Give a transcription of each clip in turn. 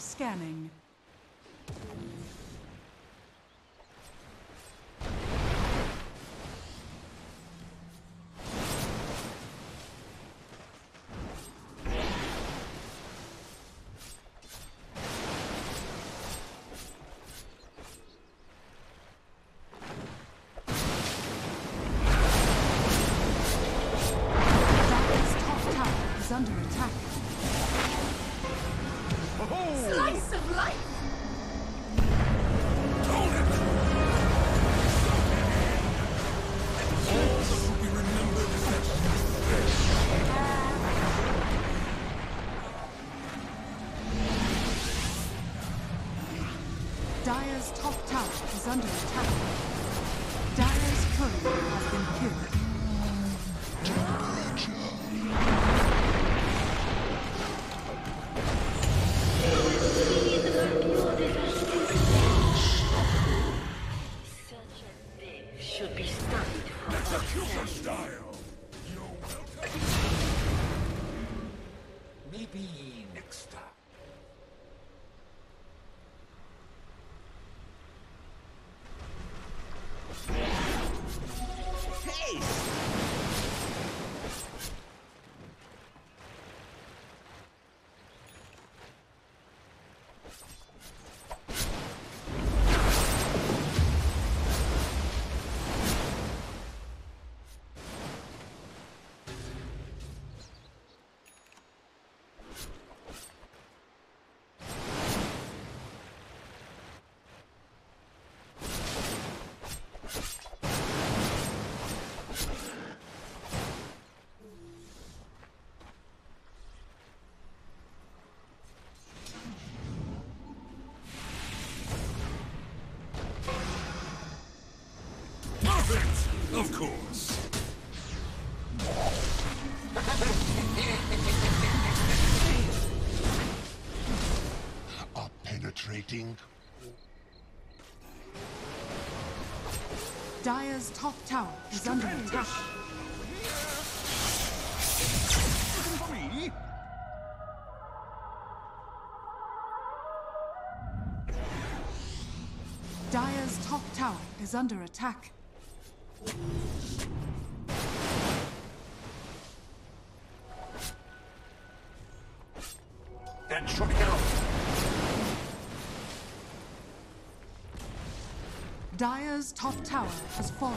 scanning. Dire's top tower is under attack. Dire's courier has been killed. Such a thing should be studied from Execution Of course. are penetrating. Dire's top tower is under attack. Me? Dire's top tower is under attack. That should help. Dire's top tower has fallen.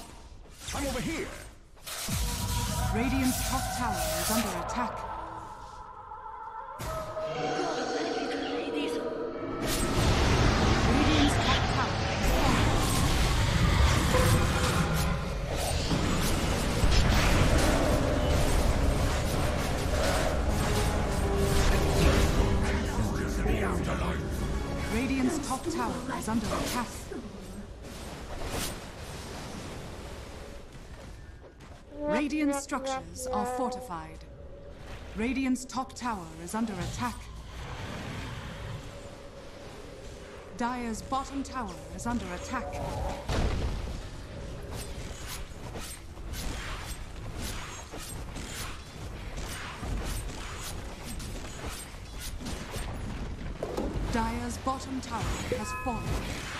Couldn't. I'm over here. Radiant's top tower is under attack. Ladies, Radiant's top tower has fallen. Focus in the afterlife. Radiant's top tower is under attack. Radiant structures are fortified. Radiant's top tower is under attack. Dire's bottom tower is under attack. Dire's bottom tower has fallen.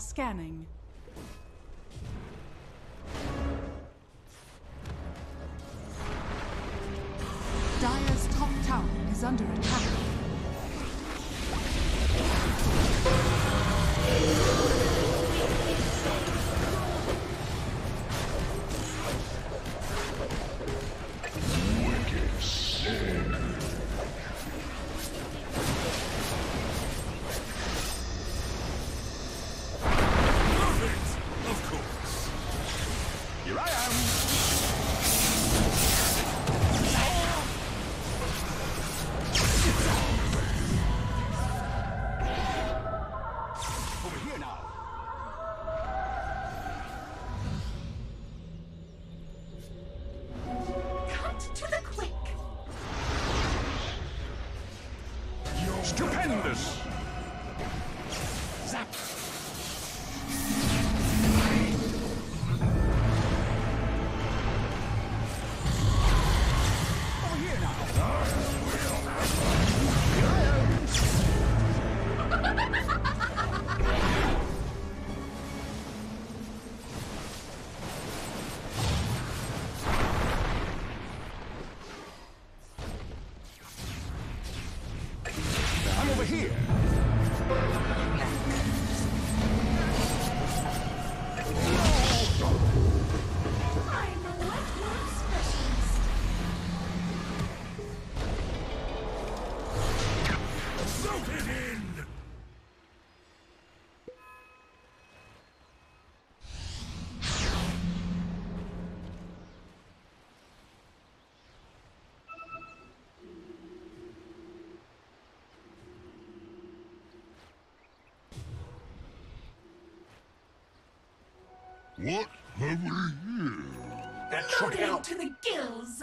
scanning. What have we here? That Loaded to the gills.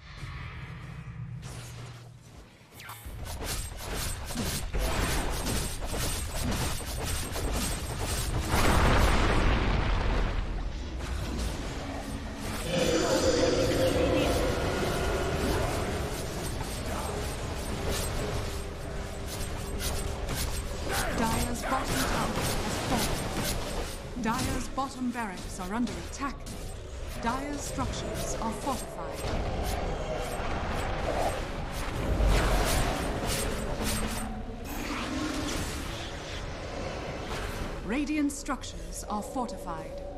Barracks are under attack. Dire's structures are fortified. Radiant structures are fortified.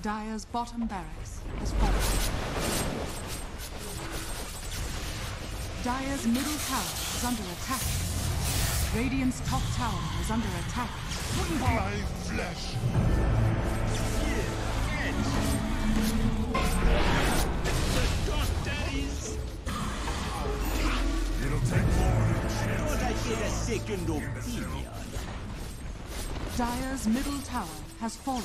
Dire's bottom barracks has fallen. Dire's middle tower is under attack. Radiant's top tower is under attack. My flesh! It'll take more second. Dire's middle tower has fallen.